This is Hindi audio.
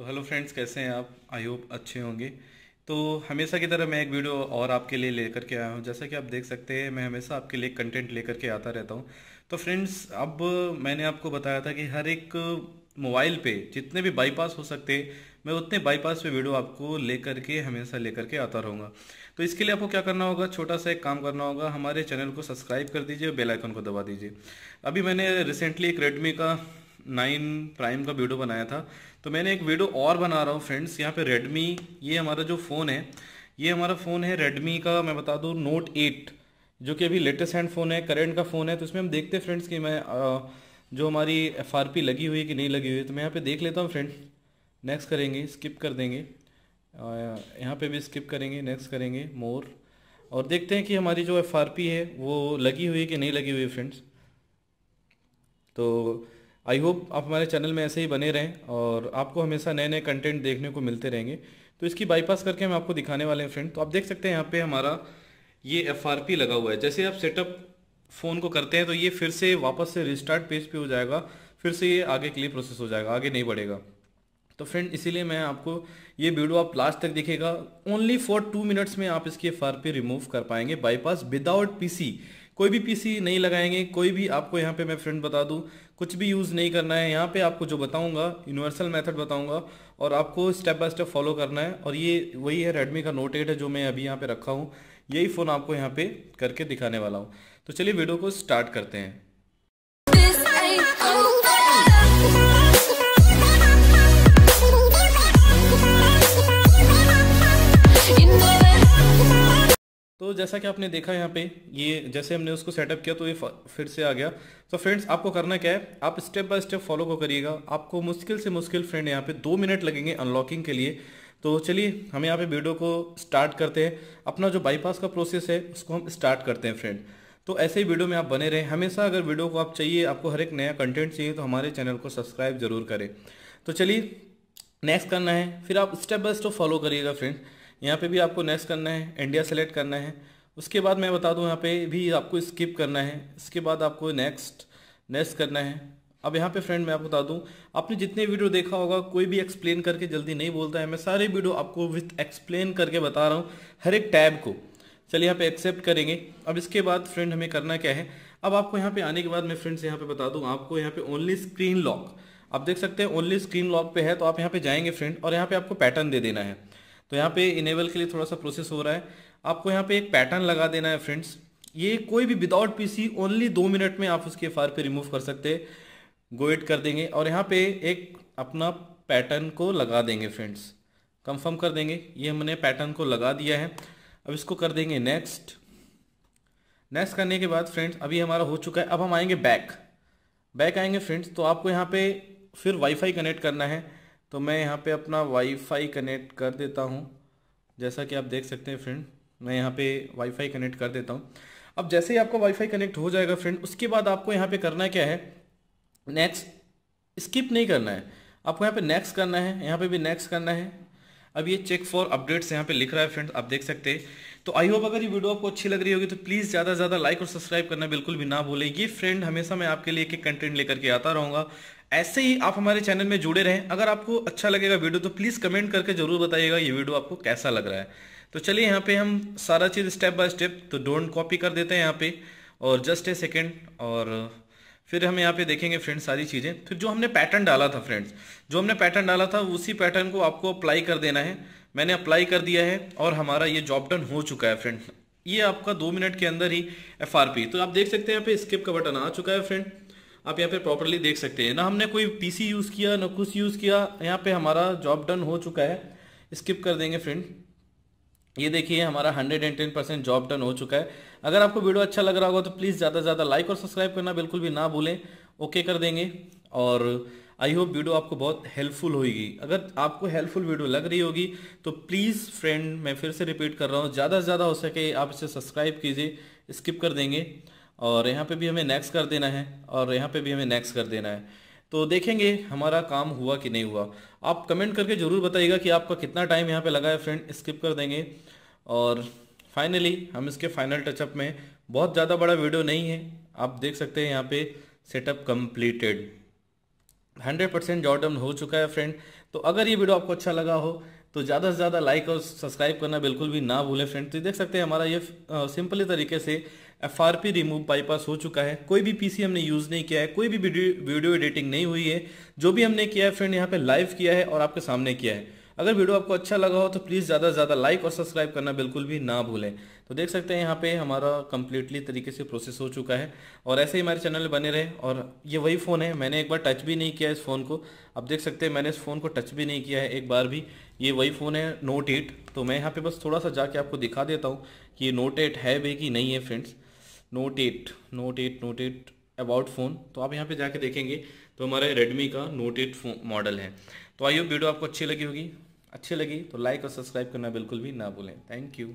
तो हेलो फ्रेंड्स, कैसे हैं आप? आई होप अच्छे होंगे। तो हमेशा की तरह मैं एक वीडियो और आपके लिए लेकर के आया हूँ। जैसा कि आप देख सकते हैं, मैं हमेशा आपके लिए कंटेंट लेकर के आता रहता हूँ। तो फ्रेंड्स, अब मैंने आपको बताया था कि हर एक मोबाइल पे जितने भी बाईपास हो सकते हैं, मैं उतने बाईपास पे वीडियो आपको लेकर के, हमेशा लेकर के आता रहूँगा। तो इसके लिए आपको क्या करना होगा? छोटा सा एक काम करना होगा। हमारे चैनल को सब्सक्राइब कर दीजिए और बेल आइकन को दबा दीजिए। अभी मैंने रिसेंटली एक रेडमी का नाइन प्राइम का वीडियो बनाया था। तो मैंने एक वीडियो और बना रहा हूँ फ्रेंड्स यहाँ पे रेडमी ये हमारा जो फ़ोन है, ये हमारा फ़ोन है रेडमी का, मैं बता दूँ नोट एट जो कि अभी लेटेस्ट हैंड फ़ोन है करेंट का फ़ोन है तो इसमें हम देखते हैं फ्रेंड्स कि मैं जो हमारी FRP लगी हुई है कि नहीं लगी हुई है तो मैं यहाँ पर देख लेता हूँ फ्रेंड नेक्स्ट करेंगे स्किप कर देंगे यहाँ पे भी स्किप करेंगे नेक्स्ट करेंगे मोर और देखते हैं कि हमारी जो FRP है, वो लगी हुई है कि नहीं लगी हुई है फ्रेंड्स तो आई होप आप हमारे चैनल में ऐसे ही बने रहें और आपको हमेशा नए नए कंटेंट देखने को मिलते रहेंगे। तो इसकी बाईपास करके हम आपको दिखाने वाले हैं फ्रेंड तो आप देख सकते हैं यहाँ पे हमारा ये FRP लगा हुआ है। जैसे आप सेटअप फ़ोन को करते हैं तो ये फिर से वापस से रिस्टार्ट पेज पे हो जाएगा। फिर से ये आगे के लिए प्रोसेस हो जाएगा, आगे नहीं बढ़ेगा। तो फ्रेंड इसीलिए मैं आपको ये वीडियो आप लास्ट तक दिखेगा ओनली फॉर टू मिनट्स में आप इसकी एफ़ रिमूव कर पाएँगे। बाईपास विदाउट पीसी कोई भी पीसी नहीं लगाएँगे, कोई भी आपको यहाँ पे मैं फ्रेंड बता दूँ, कुछ भी यूज़ नहीं करना है, यहाँ पे आपको जो बताऊँगा यूनिवर्सल मेथड बताऊँगा, और आपको स्टेप बाय स्टेप फॉलो करना है, और ये वही है रेडमी का नोट एट है जो मैं अभी यहाँ पे रखा हूँ, यही फ़ोन आपको यहाँ पे करके दिखाने वाला हूँ। तो चलिए वीडियो को स्टार्ट करते हैं। तो जैसा कि आपने देखा यहाँ पे, ये जैसे हमने उसको सेटअप किया तो ये फिर से आ गया। तो फ्रेंड्स आपको करना क्या है? आप स्टेप बाय स्टेप फॉलो को करिएगा। आपको मुश्किल से मुश्किल फ्रेंड यहाँ पे दो मिनट लगेंगे अनलॉकिंग के लिए। तो चलिए, हम यहाँ पे वीडियो को स्टार्ट करते हैं। अपना जो बाईपास का प्रोसेस है, उसको हम स्टार्ट करते हैं फ्रेंड तो ऐसे ही वीडियो में आप बने रहें। हमेशा अगर वीडियो को आप चाहिए, आपको हर एक नया कंटेंट चाहिए तो हमारे चैनल को सब्सक्राइब ज़रूर करें। तो चलिए नेक्स्ट करना है। फिर आप स्टेप बाय स्टेप फॉलो करिएगा फ्रेंड यहाँ पे भी आपको नेक्स्ट करना है इंडिया सेलेक्ट करना है। उसके बाद मैं बता दूँ, यहाँ पे भी आपको स्किप करना है। इसके बाद आपको नेक्स्ट नेक्स्ट करना है। अब यहाँ पे फ्रेंड मैं आपको बता दूँ, आपने जितने वीडियो देखा होगा, कोई भी एक्सप्लेन करके जल्दी नहीं बोलता है। मैं सारे वीडियो आपको विथ एक्सप्लेन करके बता रहा हूँ, हर एक टैब को। चलिए यहाँ पे एक्सेप्ट करेंगे। अब इसके बाद फ्रेंड हमें करना क्या है? अब आपको यहाँ पे आने के बाद मैं फ्रेंड्स यहाँ पे बता दूँ, आपको यहाँ पे ओनली स्क्रीन लॉक आप देख सकते हैं ओनली स्क्रीन लॉक पे है तो आप यहाँ पे जाएँगे फ्रेंड और यहाँ पे आपको पैटर्न दे देना है। तो यहाँ पे इनेबल के लिए थोड़ा सा प्रोसेस हो रहा है। आपको यहाँ पे एक पैटर्न लगा देना है फ्रेंड्स ये कोई भी विदाउट पीसी ओनली दो मिनट में आप उसके फार पे रिमूव कर सकते गोइट कर देंगे और यहाँ पे एक अपना पैटर्न को लगा देंगे फ्रेंड्स कंफर्म कर देंगे, ये हमने पैटर्न को लगा दिया है। अब इसको कर देंगे नेक्स्ट नेक्स्ट करने के बाद फ्रेंड्स अभी हमारा हो चुका है। अब हम आएँगे बैक बैक आएँगे फ्रेंड्स तो आपको यहाँ पे फिर वाईफाई कनेक्ट करना है। तो मैं यहाँ पे अपना वाईफाई कनेक्ट कर देता हूँ। जैसा कि आप देख सकते हैं फ्रेंड मैं यहाँ पे वाईफाई कनेक्ट कर देता हूँ। अब जैसे ही आपका वाईफाई कनेक्ट हो जाएगा फ्रेंड उसके बाद आपको यहाँ पे करना क्या है? नेक्स्ट स्किप नहीं करना है। आपको यहाँ पे नेक्स्ट करना है, यहाँ पे भी नेक्स्ट करना है। अब ये चेक फॉर अपडेट्स यहाँ पे लिख रहा है फ्रेंड्स आप देख सकते हैं। तो आई होप अगर ये वीडियो आपको अच्छी लग रही होगी तो प्लीज़ ज़्यादा से ज़्यादा लाइक और सब्सक्राइब करना बिल्कुल भी ना भूलें। ये फ्रेंड हमेशा मैं आपके लिए एक कंटेंट लेकर के आता रहूँगा। ऐसे ही आप हमारे चैनल में जुड़े रहें। अगर आपको अच्छा लगेगा वीडियो तो प्लीज़ कमेंट करके ज़रूर बताइएगा ये वीडियो आपको कैसा लग रहा है। तो चलिए यहाँ पे हम सारा चीज़ स्टेप बाय स्टेप तो डोंट कॉपी कर देते हैं यहाँ पे। और जस्ट ए सेकेंड और फिर हम यहाँ पे देखेंगे फ्रेंड्स सारी चीज़ें। फिर जो हमने पैटर्न डाला था फ्रेंड्स जो हमने पैटर्न डाला था, उसी पैटर्न को आपको अप्लाई कर देना है। मैंने अप्लाई कर दिया है और हमारा ये जॉब डन हो चुका है फ्रेंड ये आपका दो मिनट के अंदर ही एफआरपी तो आप देख सकते हैं यहाँ पे स्किप का बटन आ चुका है फ्रेंड आप यहाँ पे प्रॉपरली देख सकते हैं। ना हमने कोई पीसी यूज़ किया, ना कुछ यूज़ किया। यहाँ पे हमारा जॉब डन हो चुका है। स्किप कर देंगे फ्रेंड ये देखिए, हमारा 110 परसेंट जॉब डन हो चुका है। अगर आपको वीडियो अच्छा लग रहा होगा तो प्लीज़ ज़्यादा से ज़्यादा लाइक और सब्सक्राइब करना बिल्कुल भी ना भूलें। ओके कर देंगे। और आई होप वीडियो आपको बहुत हेल्पफुल होगी। अगर आपको हेल्पफुल वीडियो लग रही होगी तो प्लीज़ फ्रेंड मैं फिर से रिपीट कर रहा हूँ, ज़्यादा से ज़्यादा हो सके आप इसे सब्सक्राइब कीजिए स्किप कर देंगे। और यहाँ पे भी हमें नेक्स्ट कर देना है, और यहाँ पे भी हमें नेक्स्ट कर देना है। तो देखेंगे हमारा काम हुआ कि नहीं हुआ। आप कमेंट करके ज़रूर बताइएगा कि आपका कितना टाइम यहाँ पे लगा है फ्रेंड स्किप कर देंगे। और फाइनली हम इसके फाइनल टचअप में बहुत ज़्यादा बड़ा वीडियो नहीं है। आप देख सकते हैं यहाँ पे सेटअप कंप्लीटेड हंड्रेड परसेंट जॉर्डन हो चुका है फ्रेंड तो अगर ये वीडियो आपको अच्छा लगा हो तो ज़्यादा से ज़्यादा लाइक और सब्सक्राइब करना बिल्कुल भी ना भूलें फ्रेंड तो देख सकते हैं, हमारा ये सिंपली तरीके से F R P remove bypass हो चुका है। कोई भी पीसी हमने यूज़ नहीं किया है, कोई भी वीडियो एडिटिंग नहीं हुई है। जो भी हमने किया है फ्रेंड यहाँ पे लाइव किया है और आपके सामने किया है। अगर वीडियो आपको अच्छा लगा हो तो प्लीज़ ज़्यादा से ज़्यादा लाइक और सब्सक्राइब करना बिल्कुल भी ना भूलें। तो देख सकते हैं यहाँ पे हमारा कम्प्लीटली तरीके से प्रोसेस हो चुका है और ऐसे ही हमारे चैनल बने रहे और ये वही फ़ोन है। मैंने एक बार टच भी नहीं किया इस फ़ोन को। अब देख सकते हैं मैंने इस फ़ोन को टच भी नहीं किया है एक बार भी। ये वही फ़ोन है नोट एट तो मैं यहाँ पर बस थोड़ा सा जाके आपको दिखा देता हूँ कि ये नोट एट है भी कि नहीं है friends note at note at note at about phone तो आप यहाँ पे जाके देखेंगे तो हमारे रेडमी का नोट एट मॉडल है। तो आइए वीडियो आपको अच्छी लगी होगी। अच्छी लगी तो लाइक और सब्सक्राइब करना बिल्कुल भी ना भूलें। Thank you